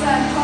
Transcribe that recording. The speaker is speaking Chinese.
三。